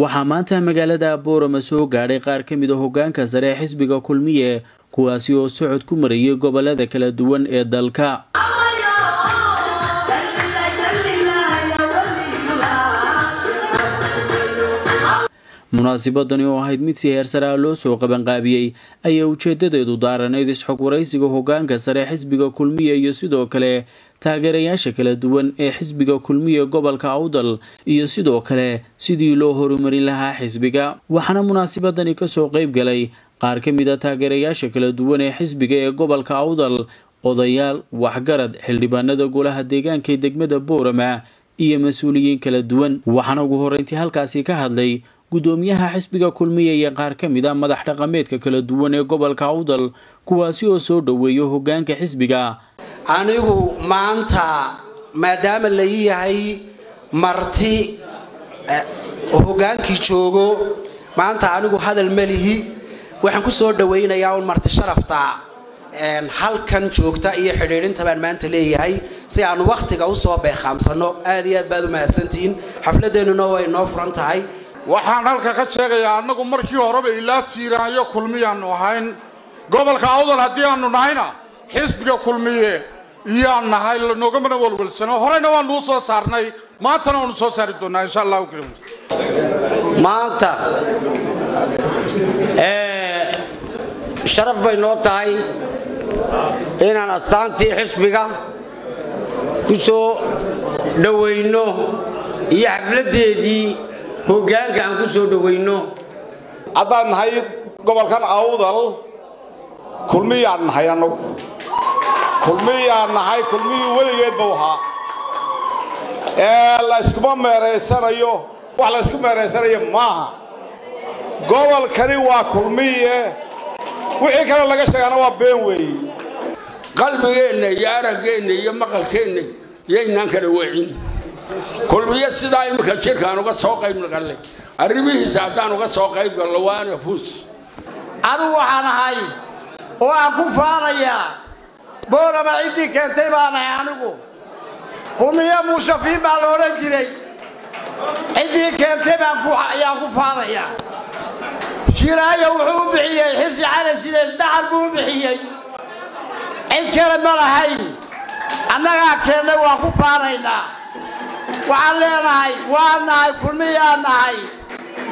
waxaa maanta magaalada boorama soo gaadhay qaar ka mid a hoggaanka sare ee xisbiga kulmiye kuwaasi oo socod ku marayay gobollada kala duwan ee dalka. Munaasibadani oo ahayd mid si heersaraa loo soo qabanqaabiyey ayaa ujeedadeedu daaranayd isxog waraysiga hoggaanka sare xisbiga kulmiye iyo sidoo kale taageerayaasha kala duwan ee xisbiga kulmiye gobolka awdal iyo sidoo kale sidii loo horumarin lahaa xisbiga. Waxaana munaasibadani ka soo qeyb galay qaar ka mid a taageerayaasha kala duwan ee xisbiga ee gobolka awdal odayaal waxgarad xildhibaanada golaha deegaanka ee degmada boorama iyo mas'uuliyiin kala duwan. Waxaana ugu horreyntii halkaasi ka hadlay guddoomiyaha xisbiga kulmiye iyo qaar ka mid a madax dhaqameedka kala duwan ee gobolka awdal kuwaasi oo soo dhoweeyo hoggaanka xisbiga anigu maanta maadaama la yahay marti hoggaankii joogo maanta anigu hadal melihi waxaan ku soo dhawaynayaa un marti sharafta halkan joogta iyo xidhiidhinta baan maanta leeyahay si aan wakhtiga u soo beeqaamsano aad iyo aad baad u mahadsantihiin xafladeennuna way noo furan tahay. Waxaan halka ka sheegayaa annagu markii horeba ilaa siiraanyo kulmiyaannu ahayn. Gobolka awdal haddii aanu nahayna xisbiga kulmiye iyaan nahay lanoogamana walwalsano horeyna waanuu soo saarnay maantana waanu soo saari doonnaa insha allahu karim maanta sharaf bay noo tahay inaan astaantii xisbiga ku soo dhowayno iyo xafladdeedii hoggaanka aan ku soo dhowayno haddaan nahay gobolkan awdal kulmiyaan nahay annagu kulmiyaan nahay kulmiyii weligeed buu ahaa. Ee layskuma meeraysanayo wax laysku meeraysanayo maaha. Gobolkani waa kulmiye. Wixii kale laga sheegaana waa been weeye qalbigeenna iyo araggeenna iyo maqalkeenna yaynaan kala weecin kulmiye sidaa iminka jirkaan uga soo qayb naqallay arrimihiisa haddaan uga soo qayb gallo waana fuus. Anigu waxaan ahay oo aan ku faanayaa boorama ciddii keentay baan ahay anigu kulmiye muushafiin baa la odhan jiray ciddii keentay ayaan ku faanayaa shiraayo wuxuu u bixiyey xisi cali sideed dacar buu u bixiyey cid kale ma lahayn annagaa keennay waan ku faanaynaa waxaan leenahay waa nahay kulmiyaan nahay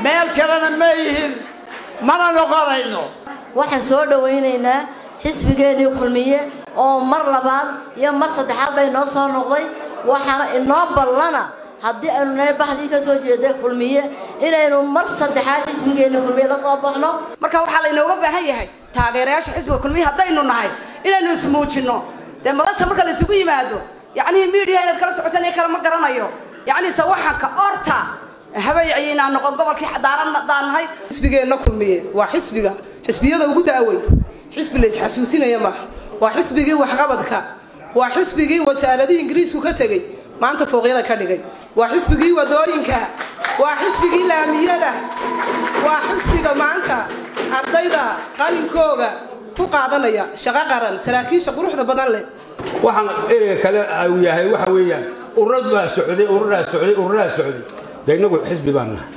meel kalena ma yihiin mana noqonayno waxaan soo dhowaynaynaa xisbigeennii kulmiye oo mar labaad iyo mar saddexaad bay noo soo noqday. Waxaana inoo ballana haddii aynu nahay bahdii ka soo jeeda kulmiye inaynu mar saddexaad xisbigeennii kulmiye la soo baxno. Marka waxaa laynooga baahan yahay taageerayaasha xisbiga kulmiye haddaynu nahay inaynu ismuujinno. Dee madasha marka laysugu yimaado yacnihii miidiya inaad kala socotaan iyo kale ma garanayo. Yacni sawaxanka orta habayciinaa noqon gobolkii xadaaradaan nahay xisbigeenna kulmiye waa xisbiga xisbiyada ugu da'weyn xisbi la isxasuusinaya maaha waa xisbigii waxqabadka. Waa xisbigii wasaaradihii ingiriisku ka tegey. Maanta fooqyada ka dhigay. Waa xisbigii waddooyinka. Waa xisbigii laamiyada. Waa xisbiga maanta ardayda qalinkooga ku qaadanaya shaqo qaran saraakiisha quruxda badan leh. Waxaan ereyga kale uu yahay waxa weeyaan ururad baa socday ururaa socday ururaa socday. De xisbi baan nahay.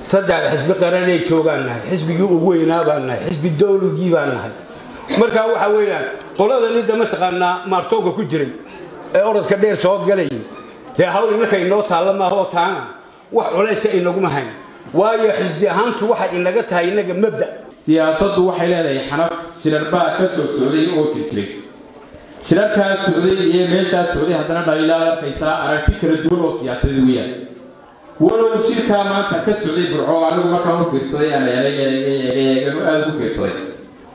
Saddex xisbi qaranay joogaan nahay. Xisbigii ugu weynaa baan nahay. Xisbi dowligii baan nahay marka waxa weeyaan qolada nida mataqaanaa maartoonka ku jiray ee orodka dheer soo galayay dee hawl innaka inoo taalla maaha oo taana wax culayska inaguma hayn waayo xisbi ahaantu waxay inaga tahay innaga mabda siyaasaddu waxay leedahay xanaf shirarbaa ka soo socday oo tirtiray shirarkaa socday iyo meeshaa socday haddana dhaliilaa arkaysaa aragti kala duwan oo siyaasadeed weeyaan walow shirkaa maanta ka socday burco anigu markaan u fiirsaday aan eeganu aada ugu fiirsaday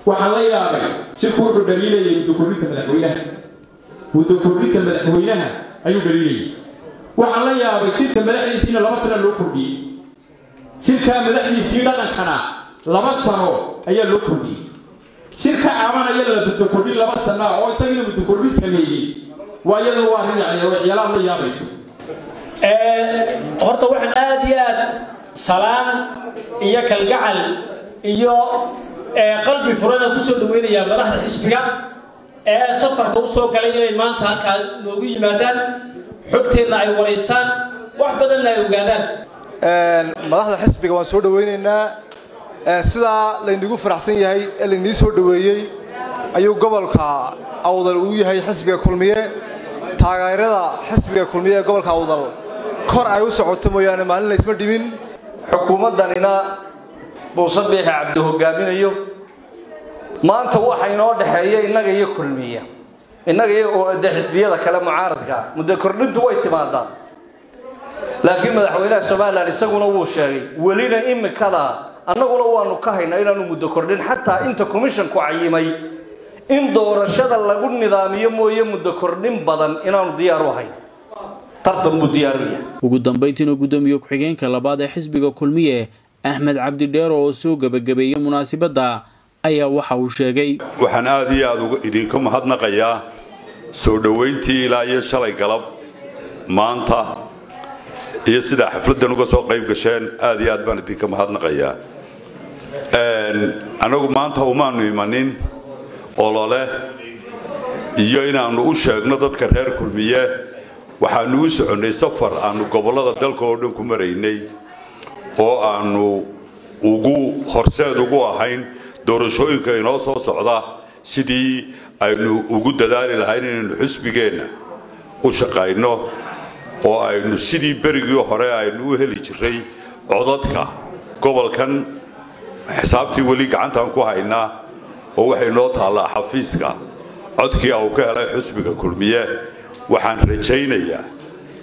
waxaan la yaabay shirku wuxuu dhaliilayay muddo kordhinta madaxweynaha. Muddo kordhinta madaxweynaha ayuu dhaliilayay waxaan la yaabay shirka madaxdiisiina laba sano loo kordhiyey. Shirkaa madaxdiisii dhaqankana laba sano ayaa loo kordhiyey. Shirka cabanaya la muddo kordhin laba sana oo isagiina muddo kordhin sameeyey. Waa iyada waa waxyaalaha la yaabayso. Horta waxaan aada iyo aad salaan iyo kalgacal iyo qalbi furana ku soo dhaweynayaa madaxda xisbiga ee safarka u soo galay inay maanta halkaa noogu yimaadaan xogteenna ay waraystaan wax badanna ay ogaadaan. Madaxda xisbiga waan soo dhawaynaynaa sidaa laynigu faraxsan yahay ee laynii soo dhoweeyey ayuu gobolka awdal uu yahay xisbiga kulmiye. Taageerada xisbiga kulmiye ee gobolka awdal kor ay u socoto mooyaane maalin laysma dhimin. Xukuumaddanina muuse biixi cabdi hogaaminayo. Maanta waxa inoo dhexeeya innaga iyo kulmiya. Innaga iyo de xisbiyada kale mucaaradka. Muddo kordhintu way timaadaa laakiin madaxweynaha somalilan isaguna wuu sheegay welina imikada annaguna waanu ka haynaa inaanu muddo kordhin xataa inta commissionku cayimay. In doorashada lagu nidaamiyo mooye muddo kordhin badan inaanu diyaar u ahayn tartan buu diyaar u yahay. Ugu dambayntiina guddoomiye ku-xigeenka labaad ee xisbiga kulmiye axmed cabdi dheero oo soo gebagabeeyey munaasibadda ayaa waxa uu sheegay. Waxaan aad iyo aad idinka mahadnaqayaa soo dhowayntii ilaa iyo shalay galab maanta iyo sidaa xafladdan uga soo qayb gasheen aad iyo aad baan idinka mahadnaqayaa. Annagu maanta umaanu imanin olole iyo inaannu u sheegno dadka reer kulmiye waxaannu u soconnay safar aannu gobollada dalka oo dhan ku maraynay oo aannu ugu horseed ugu ahayn doorashooyinka inoo soo socda sidii aynu ugu dadaali lahayn inaynu xusbigeenna u shaqayno oo aynu sidii berigii hore aynu u heli jirray codadka gobolkan xisaabtii weli gacantaan ku haynaa oo waxay noo taallaa xafiiska codkii uu ka helay xusbiga kulmiye waxaan rajaynayaa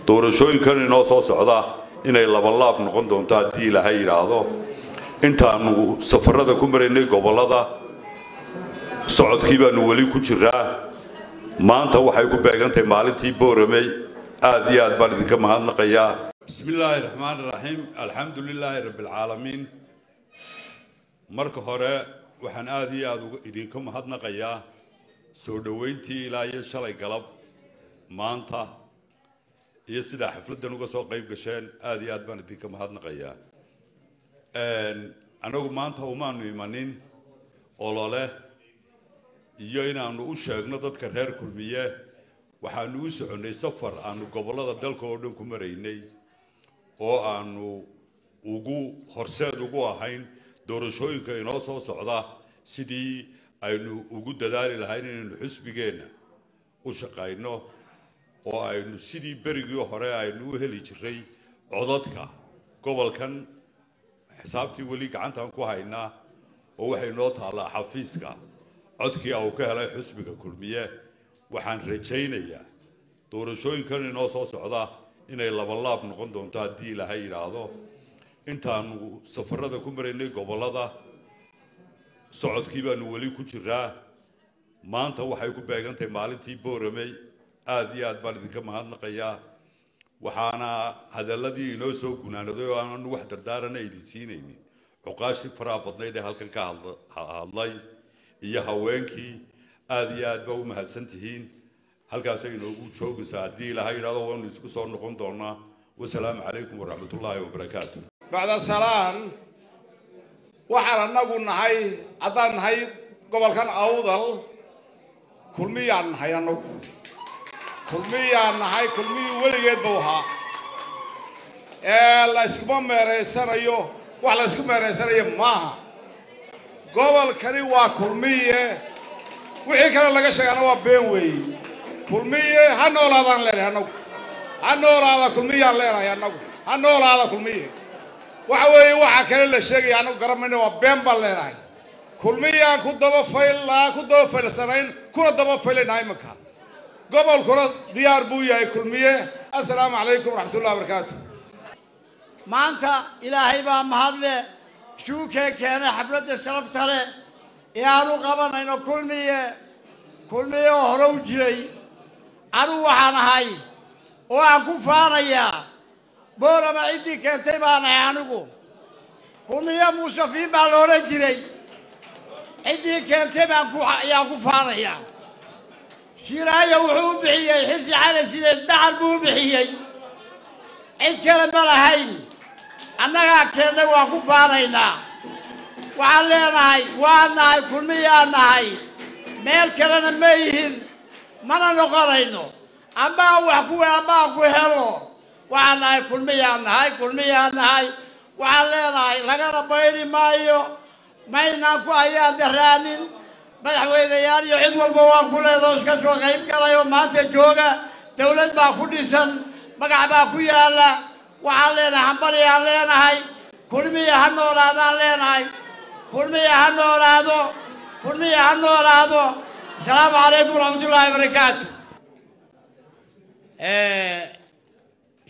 doorashooyinkan inoo soo socda inay labanlaab noqon doonto haddii ilaahay yidhaahdo intaannu safarada ku maraynay gobollada socodkii baannu weli ku jiraa maanta waxay ku beegantahay maalintii booramey aad iyo aad baan idinka mahadnaqayaa. Bismi illaahi raxmaani raxiim alxamdu lilaahi rabbialcaalamiin marka hore waxaan aad iyo aad idinka mahadnaqayaa. Soo dhowayntii ilaa iyo shalay galab. Maanta iyo sidaa xafladdan uga soo qayb gasheen aad iyo aad baan idinka mahadnaqayaa annagu maanta umaanu imanin olole iyo inaannu u sheegno dadka reer kulmiye waxaannu u soconnay safar aannu gobollada dalka oo dhan ku maraynay oo aannu ugu horseed ugu ahayn doorashooyinka inoo soo socda sidii aynu ugu dadaali lahayn inaynu xusbigeenna u shaqayno oo aynu sidii berigii hore aynu u heli jirray codadka. Gobolkan xisaabtii weli gacantaan ku haynaa oo waxay noo taallaa xafiiska. Codkii uu ka helay xusbiga kulmiye waxaan rajaynayaa doorashooyinkan inoo soo socda inay labanlaab noqon doonto haddii ilaahay yidhaahdo. Intaannu safarada ku maraynay gobollada socodkii baannu weli ku jiraa. Maanta waxay ku beegantahay maalintii booramey aad iyo aad baan idinka mahadnaqayaa waxaana hadalladii inoo soo gunaanaday oo aanu wax dardaarana idin siinaynin cuqaashii faraha badnayd ee halkan ka hadlay iyo haweenkii aad iyo aad baa u mahadsan tihiin halkaasay inoogu joogaysaa haddii ilaahay yidhahdo waanu isku soo noqon doonaa wasalaamu calaykum waraxmatullaahi wabarakaatu bacda salaan waxaan annagu nahay haddaan nahay gobolkan awdal kulmiyaan nahay annagu kulmiyaan nahay kulmiyii weligeed buu ahaa. Ee la yskuma meeraysanayo wax la ysku meeraysanayo maaha. Gobolkani waa kulmiye. Wixii kale laga sheegana waa been weeye kulmiye ha noolaadaan leenahay annagu. Ha noolaada kulmiyaan leenahay annagu. Ha noolaada kulmiye. Waxa weeye waxa kale la sheegaya annagu garamayna waa been baan leenahay kulmiyaan ku daba faylnaa ku daba faylsanayn kuna daba faylaynaa iminka gobolkuna diyaar buu yahay kulmiye. Assalaamu calaykum waraxmatullahi wabarakaatu maanta ilaahay baa mahadle shuukee keenay xafladda sharafta leh ee aanu qabanayno kulmiye. Kulmiye oo hore u jiray anugu waxaan ahay oo aan ku faanayaa boorama ciddii keentay baan ahay anigu kulmiye muushafiin baa la odhan jiray ciddii keentay baan ku ayaan ku faanayaa shiraayo wuxuu u bixiyey xisi cali sideed dacal buu u bixiyey. Cid kale ma lahayn. Annagaa keennay waan ku faanaynaa. Waxaan leenahay waan nahay kulmiyaan nahay. Meel kalena ma yihiin. Mana noqonayno. Ama aan wax ku ama aan ku helo. Waxaan nahay kulmiyaan nahay kulmiyaan nahay. Waxaan leenahay lagana baydi maayo. Maynaan ku ayaan daraanin madaxweyneyaal iyo cid walba waan ku leedoo iska soo qayb galay oo maanta jooga. Dowlad baa ku dhisan magac baa ku yaalla. Waxaan leenahay hambalyaan leenahay. Kulmiya ha noolaadaan leenahay. Kulmiya ha noolaado. Kulmiya ha noolaado. Asalaamu calaykum waraxmatullaahi wabarakaatu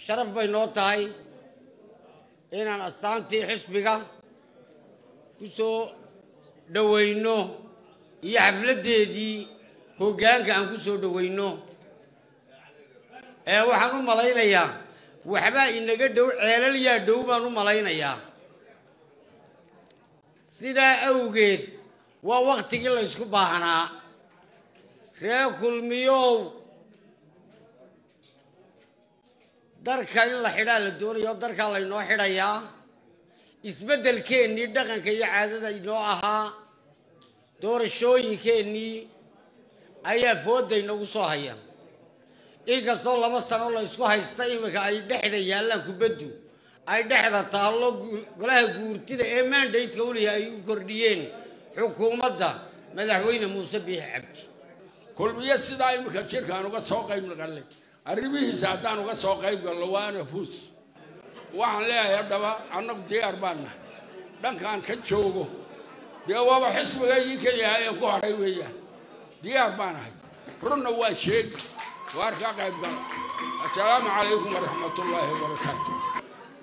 sharaf bay noo tahay inaan astaantii xisbiga ku soo dhowayno iyo xafladdeedii hoggaanka aan ku soo dhowayno. Ee waxaan u malaynayaa waxbaa inaga dhow ceelal yaa dhow baan u malaynayaa sidaa awgeed waa wakhtigii la ysku baahnaa. Reer kulmiyow darka in la xidhaa la doonayo darkaa laynoo xidhayaa isbeddelkeennii dhaqanka iyo caadada inoo ahaa doorashooyinkeennii ayaa foodda inagu soo haya inkastoo laba sano la ysku haysta iminka ay dhexda yaallaan kubaddu ay dhexda taallo golaha guurtida ee maandaydka ulihi ay u kordhiyeen xukuumadda madaxweyne muuse biixi cabdi. Kulmiye sidaa iminka jirkaan uga soo qayb naqalle arrimihiisa haddaan uga soo qayb gallo waana fuus. Waxaan leeyahay haddaba annagu diyaar baan nahay. Dhankaan ka joogo dee waaba xisbigaygii keliyaha ee ku hadhay weeyaan. Diyaar baan ahay. Runna waa sheegi. Waar ka qayb gala. Assalaamu calaykum waraxmatullaahi wabarakaatu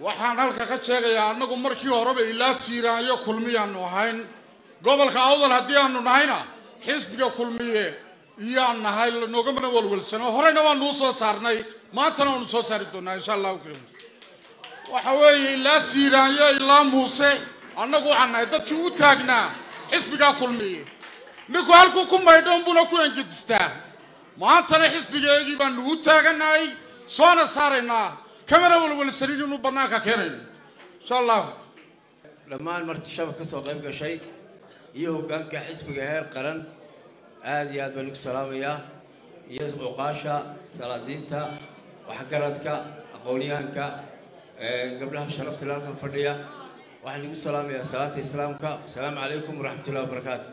waxaan halka ka sheegayaa annagu markii horeba ilaa siiraanyo kulmiyaannu ahayn. Gobolka awdal haddii aanu nahayna xisbiga kulmiye iyaan nahay lanoogama walwalsano horeyna waanuu soo saarnay. Maantana waanu soo saari doonaa insha allahu karim waxa weeye ilaa siiraanyo ilaa muuse annagu waxaan nahay dadkii u taagnaa xisbigaa kulmiye ninku halkuu ku maydho unbuna ku engedistaa maantana xisbigeegii baanu u taaganahay soona saaraynaa. Kamana walwalsanin inuu bannaanka keenayno. Insha allahu dhammaan marti shabab ka soo qayb gashay iyo hoggaanka xisbiga heer qaran aad iyo aad baan ugu salaamayaa. Iyo cuqaasha salaadiinta waxgaradka aqoonyahanka gabdhaha sharafta halkan fadhiya waxaan igu salaamayaa salaanta islaamka asalaamu calaykum waraxmatullahi wabarakaatu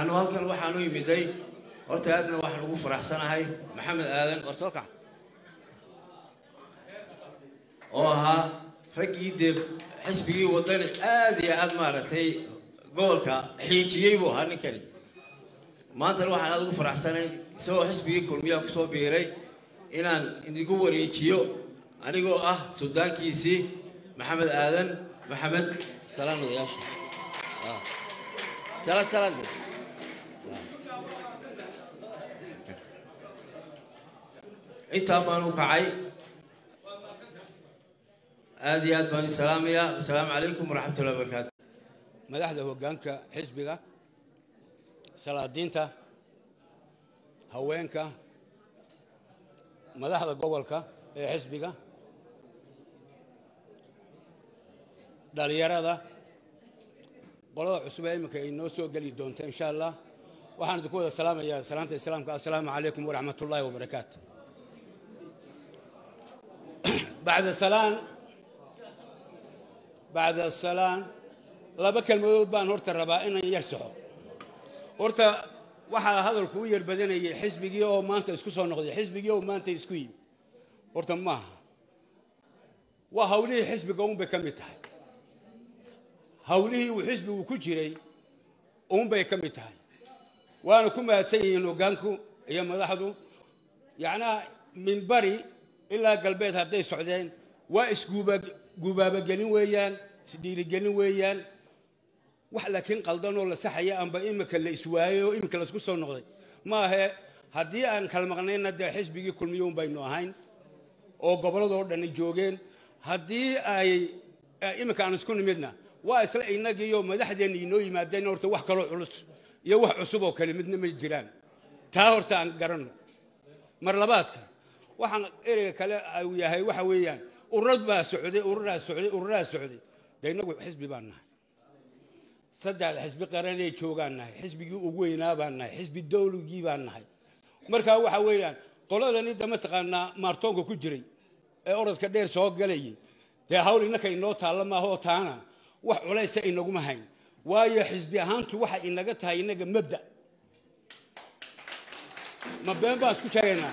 anu halkan waxaan u yimiday. Horta aadna waxaan ugu faraxsanahay. Maxamed aadan war soo kac oo ahaa raggii dee xisbigii wadani aad iyo aad maaragtay gobolka xiijiyey buu ahaa ninkani. Maantana waxaan aad ugu faraxsanay isagoo xisbigii kulmiyaa ku soo biiray inaan idigu wareejiyo anigoo ah suldaankiisii maxamed aadan maxamed salaan odayaasha salaan salaan intaa baan u kacay. Aad iyo aad baan i salaamayaa asalaamu calaykum waraxmatullahi wabarakaatu madaxda hoggaanka xisbiga salaadiinta haweenka madaxda gobolka ee xisbiga dhalinyarada. Qolada cusub ee iminka ay noo soo geli doonta insha allah waxaan idinku wada salaamayaa salaanta islaamka. Assalaamu calaykum waraxmat ullaahi wabarakaatu. Bacda salaan bacda salaan laba kelmadood baan horta rabaa inaan yar saxo. Horta waxaa hadalku u yar badanayay xisbigii oo maanta isku soo noqday xisbigii oo maanta isku yimi horta maaha. Waa hawlihii xisbiga uunbay ka mid tahay hawlihii uu xisbigu ku jiray uunbay ka mid tahay. Waana ku mahadsan yihiin hoggaanku iyo madaxdu. Yacnaa min bari ilaa galbeed hadday socdeen waa isguubaabagelin weeyaan isdhiirigelin weeyaan. Wax laakiin qaldanoo la saxaya amba imika la iswaayey oo imika la isku soo noqday. Maahe haddii aan kala maqnayna dee xisbigii kulmiyuun baynu ahayn oo gobolladoo dhan joogeen haddii ay imika aan isku nimidna waa isla inagiiyo madaxdeenna inoo yimaadeen horta wax kaloo culus iyo wax cusub oo kale midna ma jiraan. Taa horta aan garanno. Mar labaadka waxaan ereyga kale uu yahay waxa weeyaan ururad baa socday ururaa socday ururaa socday. Dee inagu xisbi baan nahay. Saddexda xisbi qaranay joogaan nahay xisbigii ugu weynaa baan nahay xisbi dawligii baan nahay. Marka waxa weeyaan qoladani da mataqaanaa maartoonka ku jiray ee orodka dheer soo galayay. Dee hawl innaka inoo taalla maaha taana wax culaysa inaguma hayn. Waayo xisbi ahaantu waxay inaga tahay innaga mabda. Ma been baan isku sheegaynaa.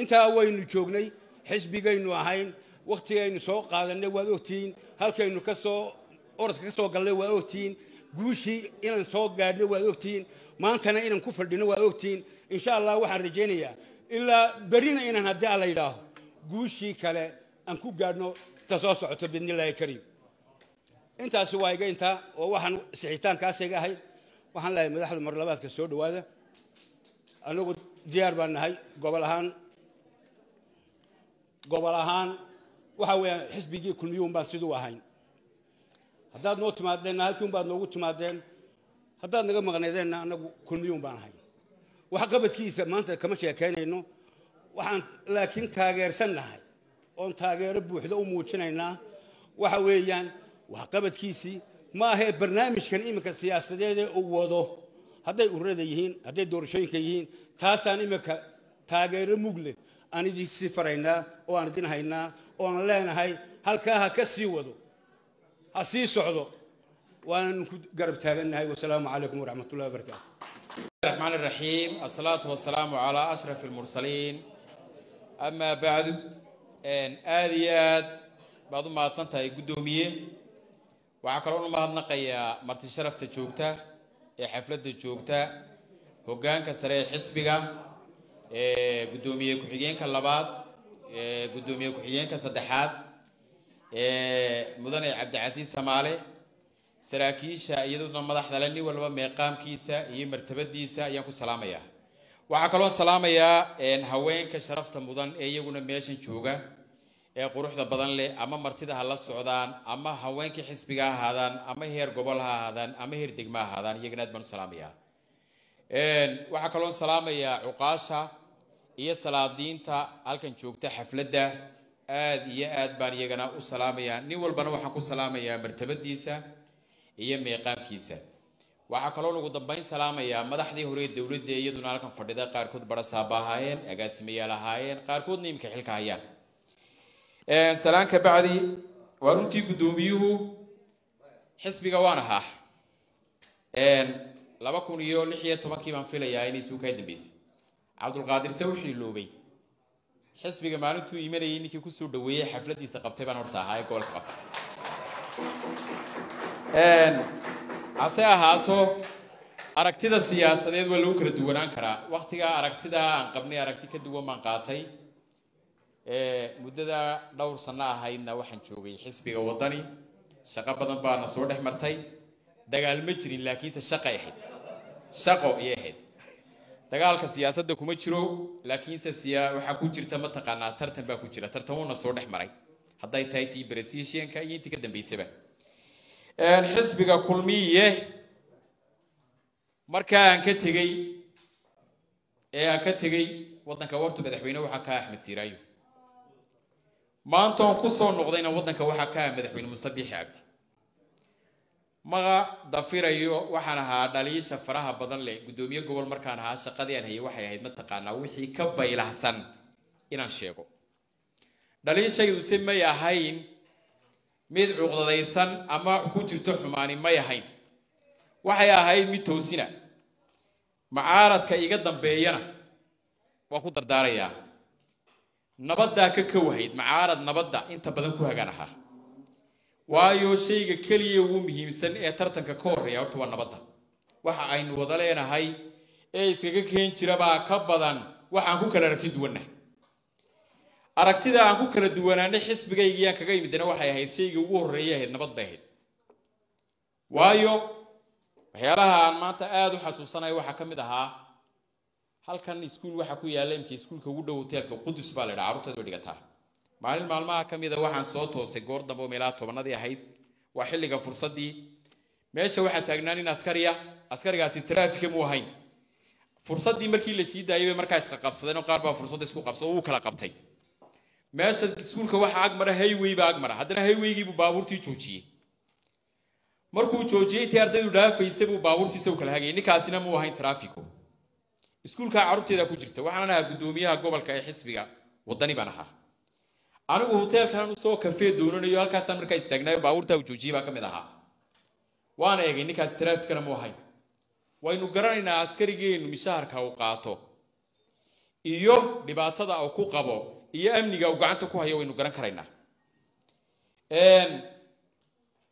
Intaa waynu joognay xisbigaynu ahayn wakhtigaynu soo qaadanay waad ogtihiin halkaynu ka soo orodka ka soo galnay waad ogtihiin guushii inaan soo gaadhno waad ogtihiin maantana inaan ku fadhino waad ogtihiin insha allah waxaan rajaynayaa. Ilaa berina inaan haddii alla yidhaaho. Guushii kale aan ku gaadhno ta soo socoto biidnillaahi kariim intaasi waa iga intaa oo waxaan sixitaankaasiga ahayd waxaan leeyahay madaxda marlabaadka soo dhowaada. Anagu diyaar baan nahay gobol ahaan. Gobol ahaan waxa weeyaan xisbigii kulmiyuun baan siduu ahayn. Haddaad noo timaadeenna halkiin baad noogu timaadeen haddaad naga maqnaydeenna anagu kulmiyuun baan ahay wax maanta kama sheekaynayno waxaan laakiin taageersan nahay oon taageero buuxda u muujinaynaa waxa weeyaan waxqabadkiisii ma ahee barnaamijkan iminka siyaasadeedee uu wado hadday ururada yihiin hadday doorashooyinka yihiin taasaan iminka taageero mugle aan idinsii faraynaa oo aan idin haynaa oo aan leenahay halkaa ha ka sii wado ha sii socdo ku garab taagannahay wasalaamu calaykum waraxmat ullahi wabarakaatu الرحمن الرحيم الصلاة والسلام على أشرف المرسلين أما بعد aada iyo aad baad u mahadsan tahay guddoomiye. Waxaan kaloo u mahadnaqayaa marti sharafta joogta ee xafladda joogta hoggaanka sare ee xisbiga guddoomiye ku-xigeenka labaad guddoomiye ku-xigeenka saddexaad mudane cabdicasiis samaale saraakiisha iyaduna madaxdale nin walba meeqaamkiisa iyo martabadiisa ayaan ku salaamayaa. Waxaa kaloo salaamayaa haweenka sharafta mudan ee iyaguna meeshan jooga ee quruxda badan leh ama martida ha la socdaan ama haweenkii xisbiga ha ahaadaan ama heer gobol ha ahaadaan ama heer degma ha ahaadaan iyagana aad baan u salaamayaa waxaa kaloo salaamayaa cuqaasha iyo salaadiinta halkan joogta xafladda aad iyo aad baan iyagana u salaamayaa. Nin walbana waxaan ku salaamayaa martabadiisa iyo meeqaamkiisa waxaa kaloo ugu dambeyn salaamayaa madaxdii hore dowladda iyaduna halkan fadhida qaarkood barasaaba ahaayeen agaasimayaal ahaayeen qaarkoodna imika xilka hayaan salaan ka bacdi waa runtii guddoomiyuhu xisbiga waan ahaa. Laba kun iyo lix iyo tobankii baan filayaa inay suu kaa dambeysay cabdulqaadir wuxuu iloobay xisbiga maalintuu imanayay ninkii ku soo dhaweeyey xafladiisa qabtay baan horta ahaa ee gobolka qabtay. Hase ahaato aragtida siyaasadeed waa lagu kala duwanaan karaa. Waktigaa aragtida aan qabnay aragti ka duwan baan qaatay muddada dhowr sano ahaydna waxaan joogay xisbiga waddani. Shaqo badan baana soo dhex martay. Dagaal ma jirin laakiinse shaqay ahayd. Shaqo ayay ahayd. Dagaalka siyaasadda kuma jiro laakiinse waxaa ku jirta mataqaanaa tartan baa ku jira. Tartan wuuna soo dhex maray. Hadday tahay tii beresishianka iyo intii ka dambeysaba. Xisbiga kulmiye markaa aan ka tegey ee aan ka tegey waddanka wartu madaxweyne waxaa ka axmed siiraayo maanta oon ku soo noqdayna waddanka waxaa ka ah madaxweyne muuse biixi cabdi maga dafirayo waxaan ahaa dhaliisha faraha badan leh guddoomiye gobol markaan ahaa shaqadii aan hayay waxay ahayd mataqaanaa wixii ka baylahsan inaan sheego. Dhaliishayduse may ahayn mid cuqdadaysan ama ku jirto xumaani may ahayn. Waxay ahayd mid toosina macaaradka iga dambeeyana waan ku dardaarayaa nabaddaa ka kowahayd macaarad nabadda inta badan ku hagaan ahaa. Waayo shayga keliya ugu muhiimsan ee tartanka ka horreeya horta waa nabadda. Waxa aynu wada leenahay ee iskaga keen jirabaa ka badan waxaan ku kala aragti duwannahay aragtida aan ku kala duwanaanay xisbigaygiyaan kaga imidana waxay ahayd shaygii ugu horreeyay ahayd nabad bay ahayd. Waayo waxyaalaha aan maanta aada u xasuusanayo waxaa ka mid ahaa halkan iskuul waxaa ku yaalla imka iskuulka ugu dhow hoteelka qudus baa la yidhaha carruurteed way dhigataa maalin maalmaha ka mida waxaan soo toosay goor dambe oo meelaha tobanadii ahayd. Waa xilliga fursaddii. Meesha waxaa taagnaa nin askariya askarigaasi taraafika muu ahayn. Fursaddii markii la sii daayay bay markaa qabsadeen oo qaar baa fursadda isku qabsada uu kala qabtay. Meesha iskuulka waxaa agmara hayway baa agmara haddana haywaygiibuu baabuurtii joojiyey. Markuu joojiyey intii ardaydu dhaafaysay buu baabuurtiisa u kala hagayay ninkaasina muu ahayn traafico iskuulkaa carruurteeda ku jirta waxaan ahaa guddoomiyaha gobolka ee xisbiga waddani baan ahaa. Anigu hoteelkan u soo kafee doonanayo halkaasaan markaa istaagnaayo baabuurtaa uu joojiyey baa ka mid ahaa. Waan eegay ninkaas taraafikana mu ahayn waynu garanaynaa askarigeennu mishaharka uu qaato. Iyo dhibaatada uu ku qabo iyo amniga uu gacanta ku hayo waynu garan karaynaa.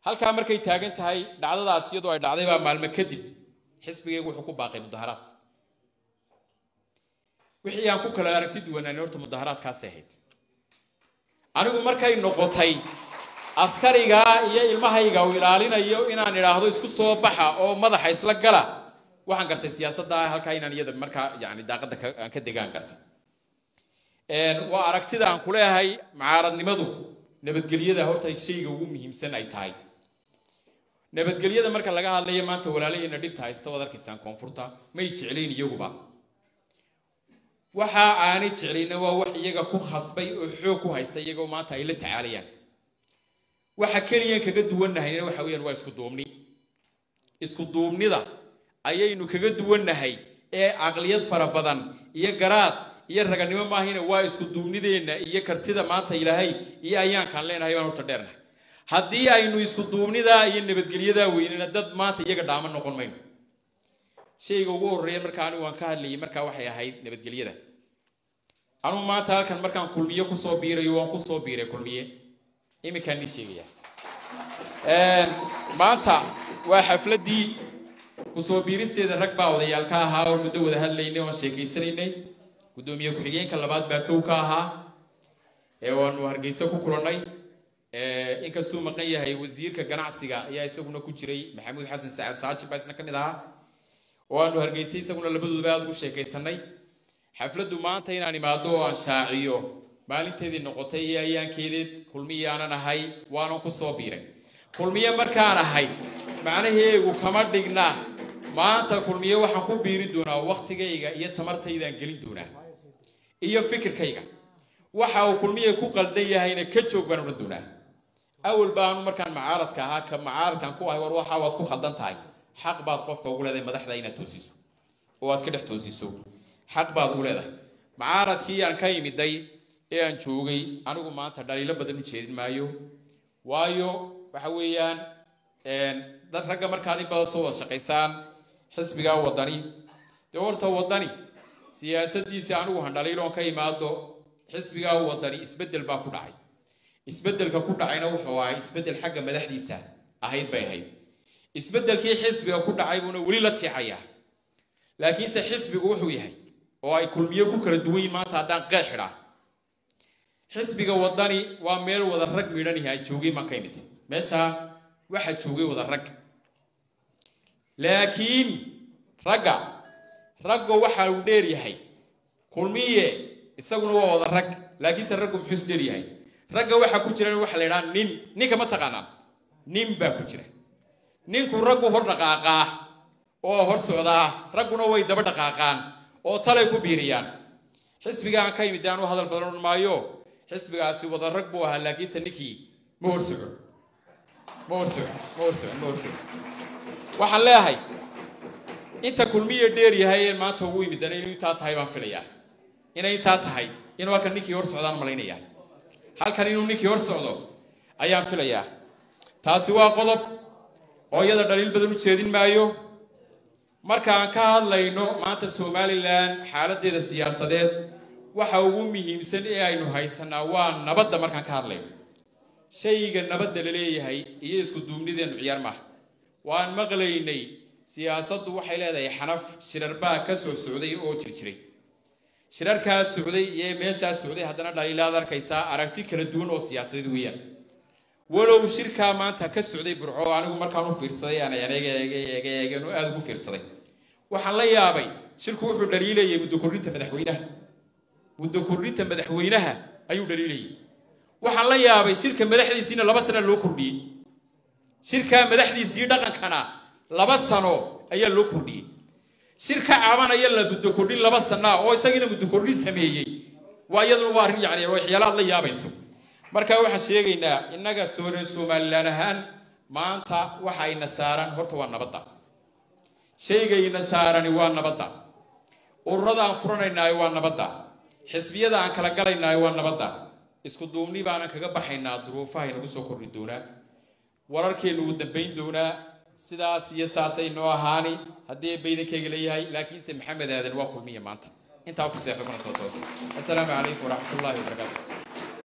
Halkaa markay taagan tahay dhacdadaas iyadoo ay dhacday baa maalmo kadib xisbigaygu wuxuu ku baaqay mudaharaad wixii aan ku kala aragti duwanaanay horta mudaharaadkaasay ahayd. Anigu markay noqotay askarigaa iyo ilmahayga uu ilaalinayo inaan idhaahdo isku soo baxa oo madaxa isla gala waxaan gartay siyaasadda halkaa inaan iyada markaa yani daaqadda aan ka degaan gartay. Waa aragtida aan kuleeyahay macaaradnimadu nabadgelyada horta shayga ugu muhiimsan ay tahay. Nabadgelyada marka laga hadlayo maanta walaalaheena dhibta haysta waad arkaysaan koonfurta may jeclayn iyaguba waxa aanay jeclayna waa wax iyaga ku khasbay oo xoog ku haysta iyagoo maanta ay la tacaalayaan. Waxa keliyan kaga duwannahayna waxa weeyaan waa isku duubni. Isku duubnida ayaynu kaga duwannahay ee caqliyad fara badan iyo garaad iyo raganimo maahina waa isku duubnideenna iyo kartida maanta ilaahay iyo ayaankaan leenahay baan horta dheernahay. Haddii aynu isku duubnidaa iyo nabadgelyadaa weynana dad maanta iyaga dhaama noqon mayno shayga ugu horreeya marka anigu waan ka hadlayay markaa waxay ahayd nabadgelyada. Anugu maanta halkan markaan kulmiye ku soo biirayo waan ku soo biiray kulmiye. Iminkaan nii sheegaya. Maanta waa xafladdii ku soo biiristeeda rag baa odayaal ka ahaa oo muddo wada hadlaynay oon sheekaysanaynay guddoomiye ku-xigeenka labaad baa kow ka ahaa waanu hargeysa ku kulannay. Inkastuu maqan yahay wasiirka ganacsiga ayaa isaguna ku jiray maxamuud xasan sacad saaji baa isna ka mid ahaa oo aanu hargeysay isaguna labadoodaba aada ugu sheekaysanay. Xafladdu maanta inaan imaado oo aan shaaciyo. Maalinteedii noqotay iyo ayaankeedeed kulmiye aanan ahay waanan ku soo biiray. Kulmiye markaan ahay macnaheegu kama dhigna. Maanta kulmiye waxaan ku biirin doonaa waktigayga iyo tamartaydaan gelin doonaa. Iyo fikirkayga. Waxa uu kulmiye ku qaldan yahayna ka joog baan odhan doonaa. Awal baanu markaan macaaradka ahaa ka macaaradkan ku ahay war waxa waad ku khaldan tahay xaq baad qofka ugu leedahay madaxda inaad toosiso oo aad ka dhex toosiso. Xaq baad ugu leedahay. Macaaradkii aan ka yimiday ee aan joogay anigu maanta dhaliilo badan u jeedin maayo. Waayo waxa weeyaan dad ragga markaad in badan soo wada shaqaysaan xisbigaa wadani dee horta wadani siyaasadiisa anigu han dhaliiloon ka imaado xisbigaa wadani isbeddel baa ku dhacay. Isbeddelka ku dhacayna wuxuu ahay isbeddel xagga madaxdiisa ahayd bay ahayd isbeddelkii xisbiga ku dhacay buuna weli la tiicayaa laakiinse xisbigu wuxuu yahay oo ay kulmiyo ku kala duwan yihiin maanta haddaan qeex xidhaa xisbiga wadani waa meel wada rag midhan yahay joogay maan ka imid meeshaa waxaa joogay wada rag. Laakiin ragga ragga waxa uu dheer yahay. Kulmiye isaguna waa wada rag. Laakiinse raggu muxuu is dheer yahay? Ragga waxaa ku jira waxa la idhaha nin. Ninka ma taqaanaan? Nin baa ku jira ninku raggu hor dhaqaaqaa oo hor socdaa ragguna way daba dhaqaaqaan oo talay ku biiriyaan. Xisbigaan ka yimid aanu hadal badan maayo. Xisbigaasi wada rag buu ahaa laakiinse ninkii ma hor soco ma hor soco ma hor soco ma hor soco waxaan leeyahay inta kulmiya dheer yahay ee maanta ugu yimidana inuu intaa tahay baan filayaa. Inay intaa tahay inuu halkan ninkii hor socdaan malaynayaa. Halkan inuu ninkii hor socdo ayaan filayaa. Taasi waa qodob oo iyada dhaliil badan u jeedin maayo markaan ka hadlayno maanta somalilan xaaladdeeda siyaasadeed waxa ugu muhiimsan ee aynu haysanaa waa nabadda markaan ka hadlayno shayga nabadda la leeyahay iyo isku duubnideennu ciyaar maaha waan maqlaynay siyaasaddu waxay leedahay xanaf shirarbaa ka soo socday oo jirjiray shirarkaas socday iyo meeshaas socday haddana dhaliilaad arkaysaa aragti kala duwan oo siyaasadeed weeyaan walow shirkaa maanta ka socday burco anigu markaan u fiirsaday aan oo la yaabay shirku madaxweynaha. Muddo kordhinta madaxweynaha ayuu dhaliilayay. Waxaan la yaabay shirka madaxdiisiina laba sano ayaa loo kordhiyey. Shirka cabanaya la muddo laba sanaa oo isagiina muddo kordhin sameeyey. Waa la yaabayso marka waxaan sheegaynaa innaga soore somalilan ahaan maanta waxa ayna saaran horta waa nabadda. Shaygayna saarani waa nabadda. Ururada aan furanaynaay waa nabadda. Xisbiyada aan kala galaynaay waa nabadda. Isku duubni baanan kaga baxaynaa duruufaha inagu soo korri doonaa. Wararkeenu ugu dambayn doonaa. Sidaas iyo saasay noo ahaani haddii baydankeyga leeyahay laakiinse maxamed aadan waa kulmiya maanta. Intaa ku seexo kana soo toosa assalaamu calaykum waraxmatullaahi wabarakaatu